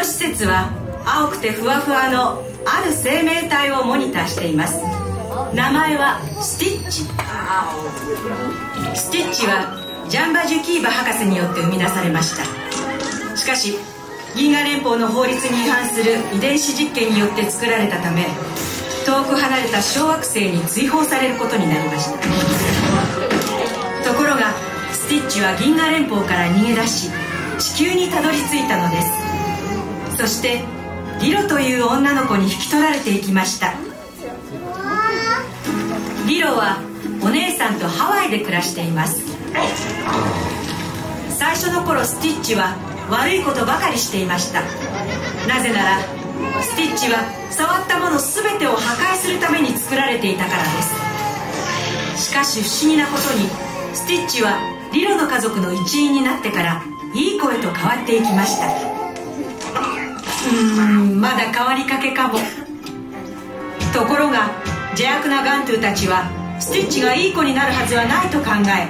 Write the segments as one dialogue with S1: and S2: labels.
S1: の施設は青くてふわふわのある生命体をモニターしています。名前はスティッチ。スティッチはジャンバ・ジュキーバ博士によって生み出されました。しかし銀河連邦の法律に違反する遺伝子実験によって作られたため遠く離れた小惑星に追放されることになりました。ところがスティッチは銀河連邦から逃げ出し地球にたどり着いたのです。そしてリロという女の子に引き取られていきました。リロはお姉さんとハワイで暮らしています。最初の頃スティッチは悪いことばかりしていました。なぜならスティッチは触ったもの全てを破壊するために作られていたからです。しかし不思議なことにスティッチはリロの家族の一員になってからいい声と変わっていきました。うんまだ変わりかけかも。ところが邪悪なガントゥーたちはスティッチがいい子になるはずはないと考え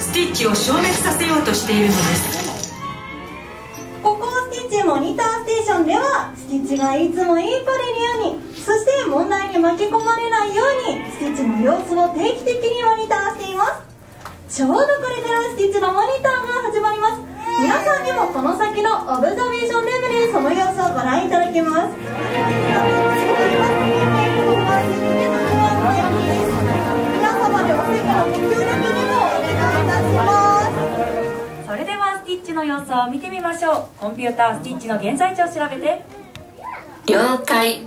S1: スティッチを消滅させようとしているのです。
S2: ここスティッチモニターステーションではスティッチがいつもいい子でいるようにそして問題に巻き込まれないようにスティッチの様子を定期的にモニターしています。ちょうどこれからスティッチのモニターが始まります。皆さんにもこの先のオブザベーションレベルでその様子をご覧いただけます。皆様でお席のご協力にもお願いいたします
S3: それではスティッチの様子を見てみましょう。コンピュータースティッチの現在地を調べて。
S4: 了解。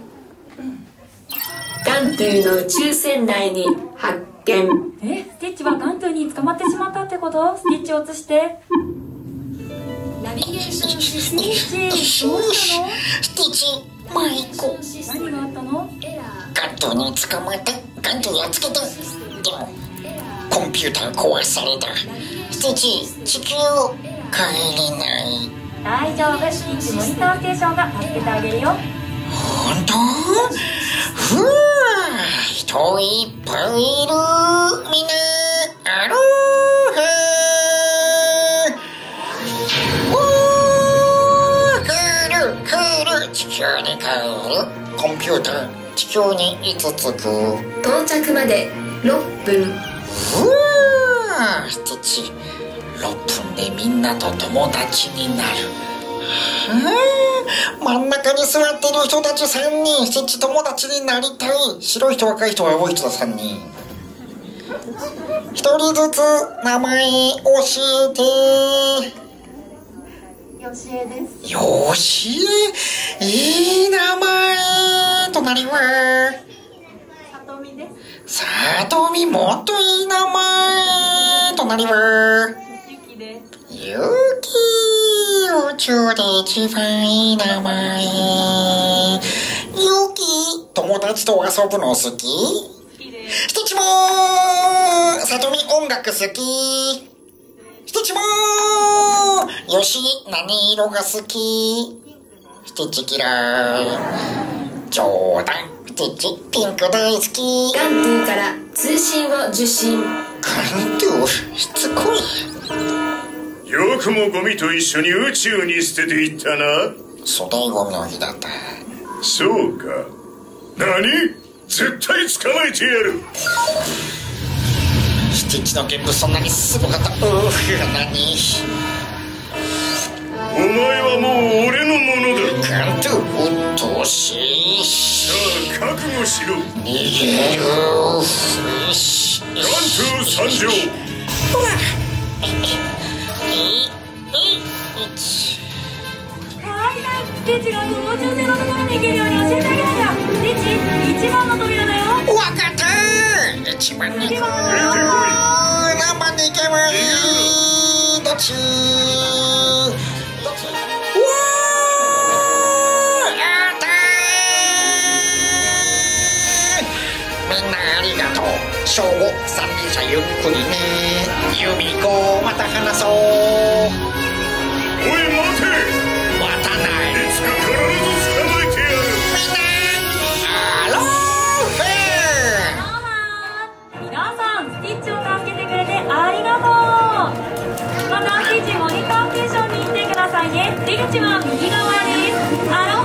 S4: ガントゥーの宇宙船内に発見。
S3: えスティッチはガントゥーに捕まってしまったってこと？スティッチを移して
S4: ナビゲーションシス
S3: スティッチどうしたの
S5: スティッチマイコ
S3: 何があったの
S5: ガントに捕まってガントやっつけてでもコンピューター壊されたスティッチ地球を帰れない
S3: 大丈夫スティッチモニターステーションが助けてあげるよ
S5: 本当ふう人いっぱいいるみんなアロハー球に帰る？コンピューター地球にいつ着く？
S4: 到着まで6分。
S5: ふうスティッチ6分でみんなと友達になる。はあ真ん中に座ってる人たち3人スティッチ友達になりたい。白い人若い人青い人だ3人。1人ずつ名前教えて
S2: よしえです。
S5: よしいい名前隣は
S2: さとみです。
S5: さとみもっといい名前隣は
S2: ゆきです。
S5: ゆき宇宙で一番いい名前ゆき友達と遊ぶの好き？スティッチもさとみ音楽好き？スティッチもよし何色が好き？スティッチ嫌い。冗談スティッチピンク大好き。
S4: ガントゥーから通信を受信。
S5: ガントゥしつこい。
S6: よくもゴミと一緒に宇宙に捨てていったな。
S5: 粗大ゴミの日だった。
S6: そうか。何？絶対捕まえてやる
S5: スティッチの現物そんなにすごかった。うー何
S6: お前はもう俺のものだ。
S5: ガントゥう。っとうしい
S6: さあ覚悟しろ
S5: 逃げるよし
S6: ガントゥー参上
S3: 番の扉だよ
S5: わかった一番に行く何番に行けばいどっちどっち？うわーやったー。みんなありがとう。正午三輪車ゆっくりね。由美子また話そう。
S7: 出口は
S3: 右側です。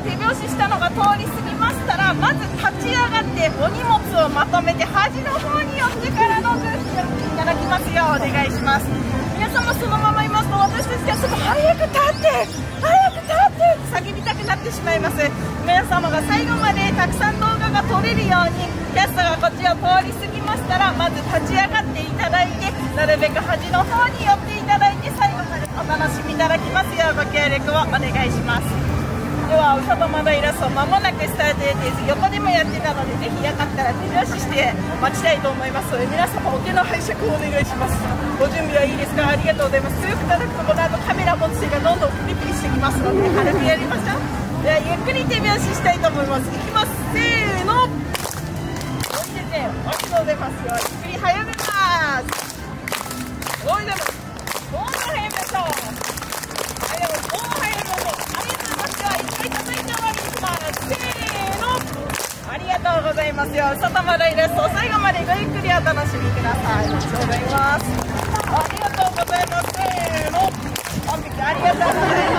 S3: が手拍子したのが通り過ぎましたらまず立ち上がってお荷物をまとめて端の方に寄ってからのグーフィーをいただきますようお願いします。皆様そのままいますと私たちがすぐ早く立って早く立って叫びたくなってしまいます。皆様が最後までたくさん動画が撮れるようにキャストがこっちを通り過ぎましたらまず立ち上がっていただいてなるべく端の方に寄っていただいて最後までお楽しみいただきますようご協力をお願いします。ではうさとまだイラストまもなくスタートです横でもやってたのでぜひよかったら手拍子して待ちたいと思います。皆様お手の拝借をお願いします。ご準備はいいですか？ありがとうございます。強く叩くとこの後カメラ持つ手がどんどんピリピリしてきます。ので軽くやりましょうではゆっくり手拍子したいと思います。いきます。せーの。おいでてありがとうございますよ。ゆっくり早めます。おいでますどんどん早めましょうはい、もう早めましょうありがとうございますでは一回叩い。て終わりにしますせーのありがとうございますよ外までイラスト最後までごゆっくりお楽しみくださいありがとうございますありがとうございますせーの完璧ありがとうございます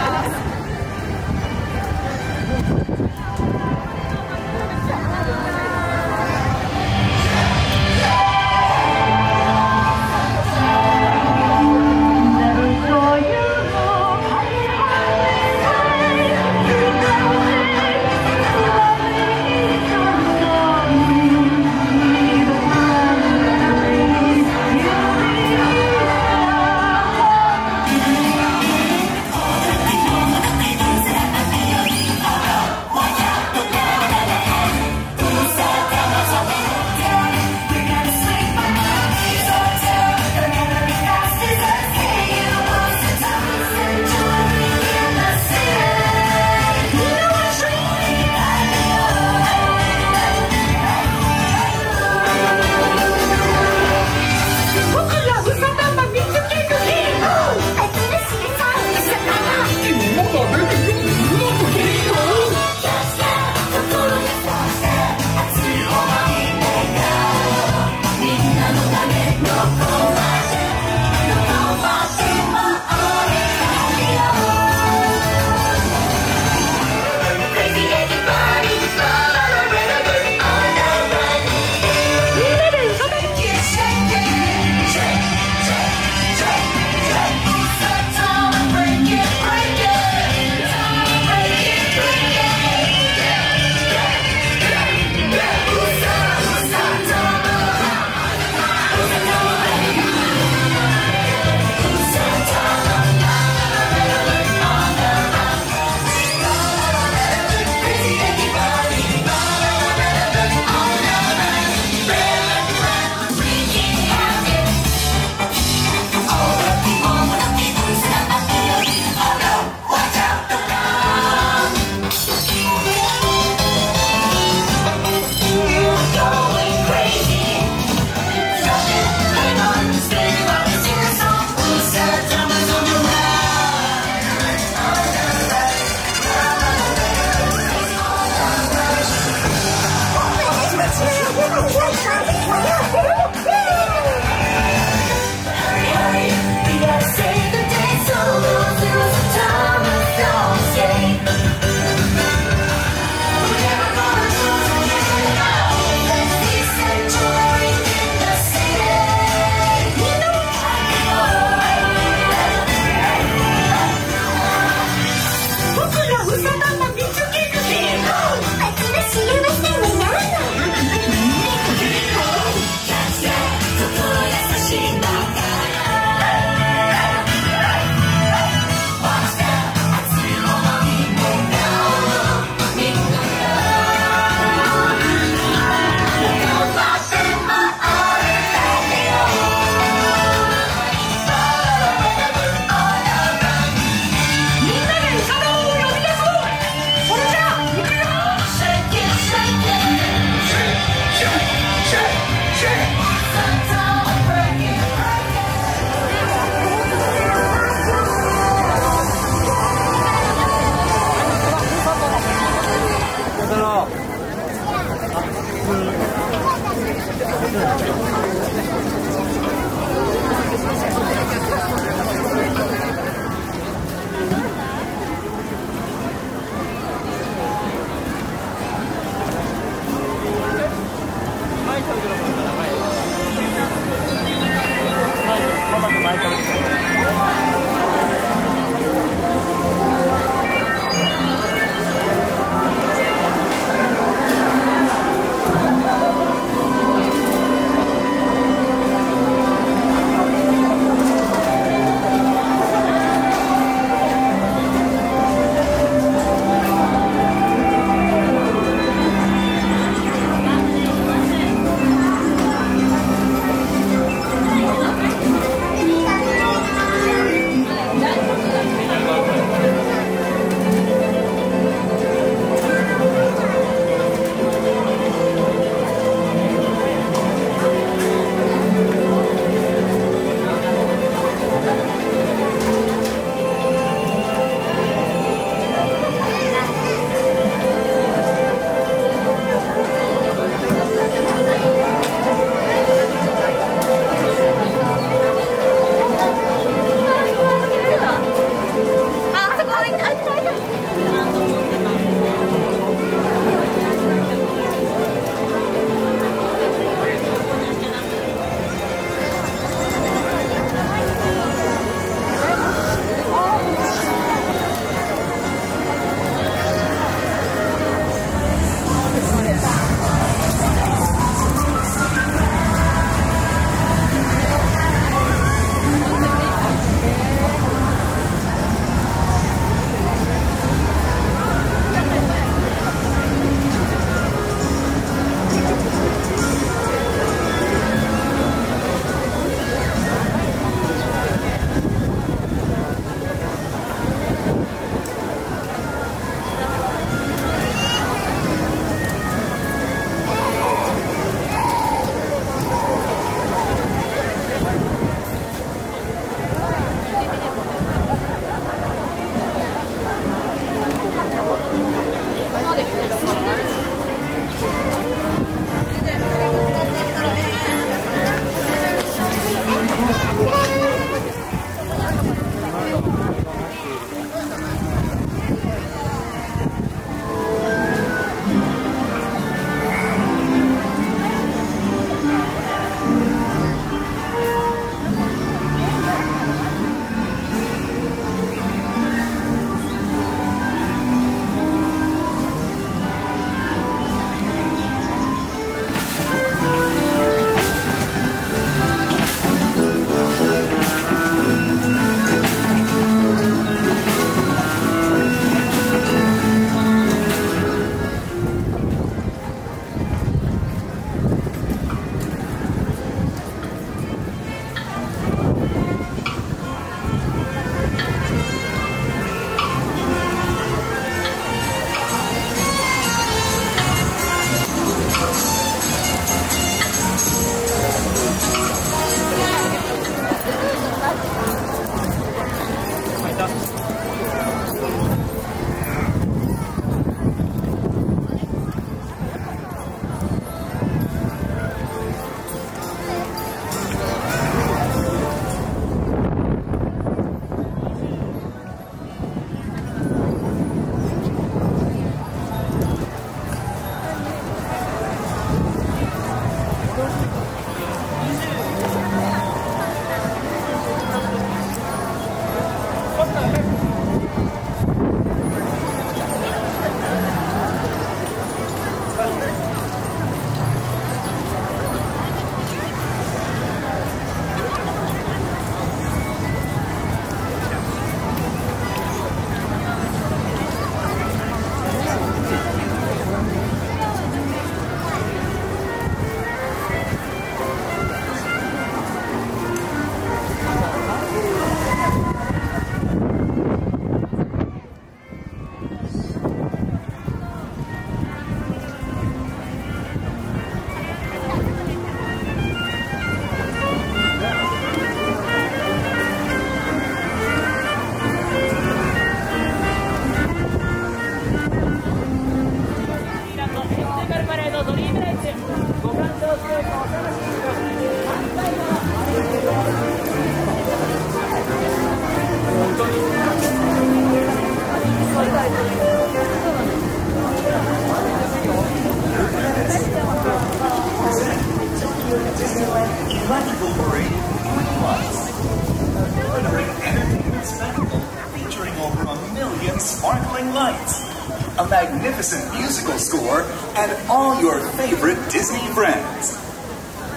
S8: Disney friends.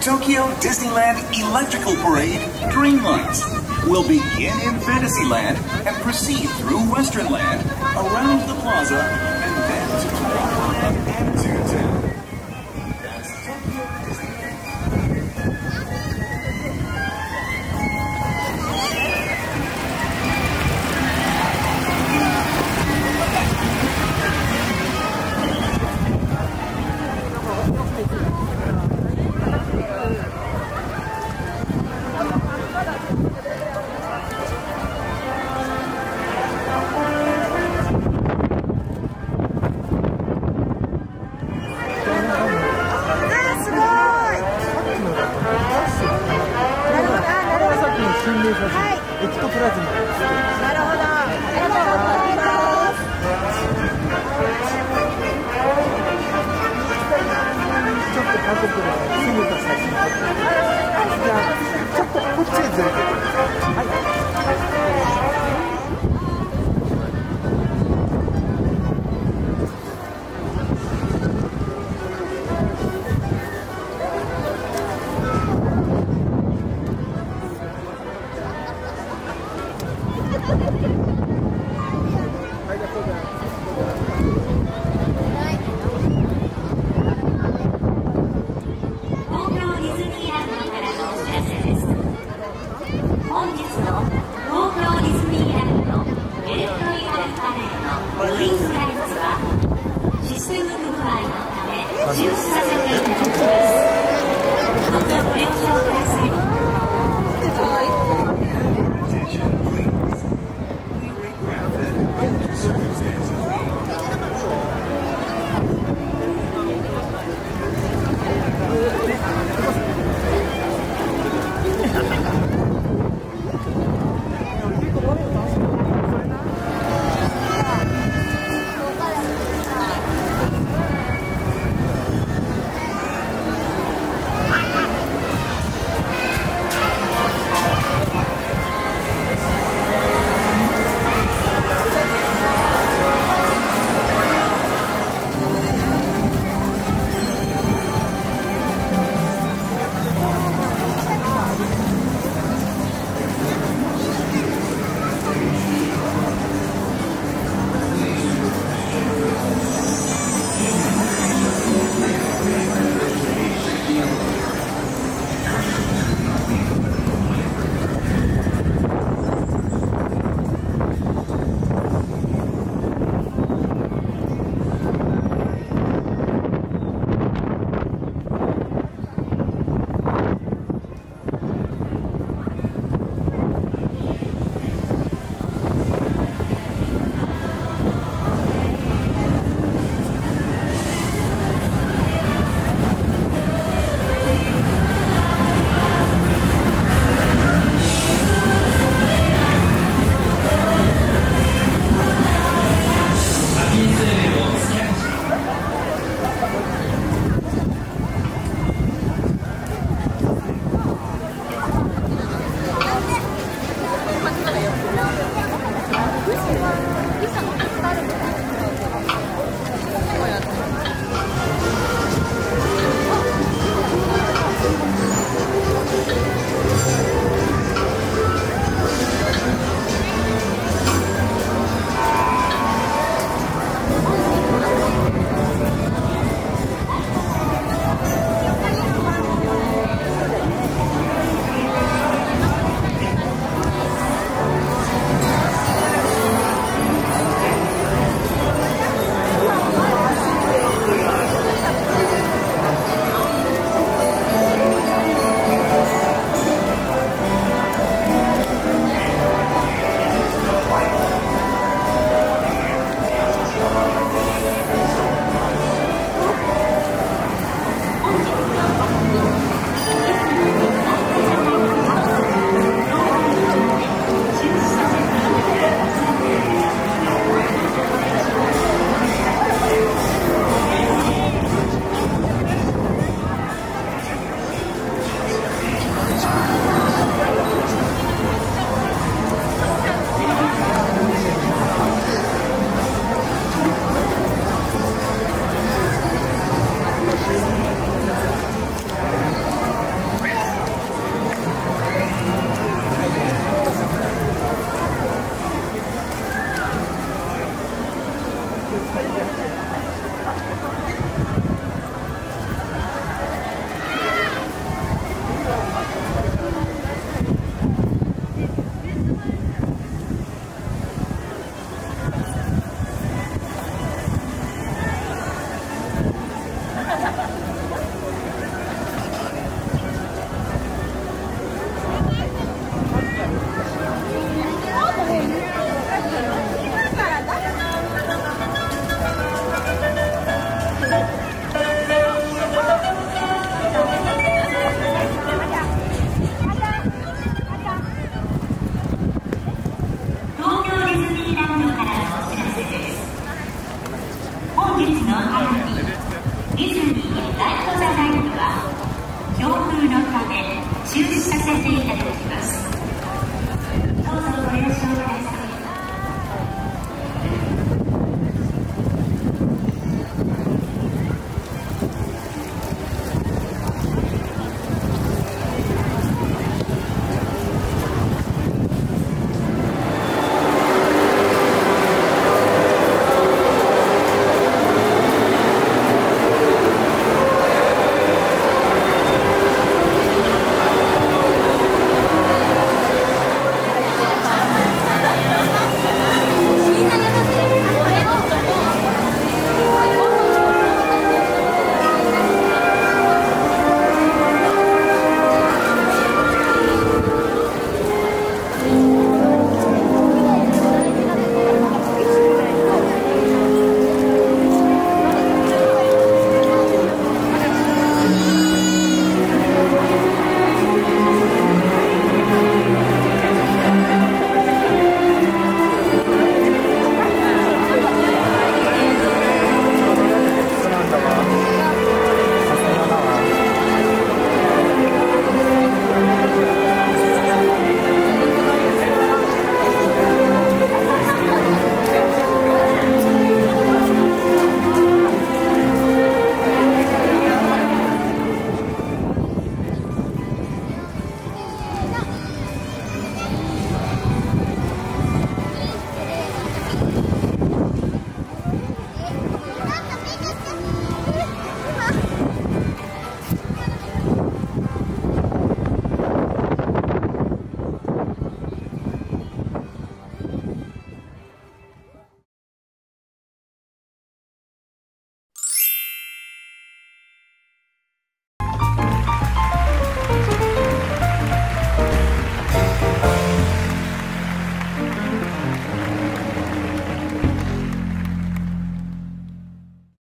S8: Tokyo Disneyland Electrical Parade Dreamlights will begin in Fantasyland and proceed through Westernland, around the plaza,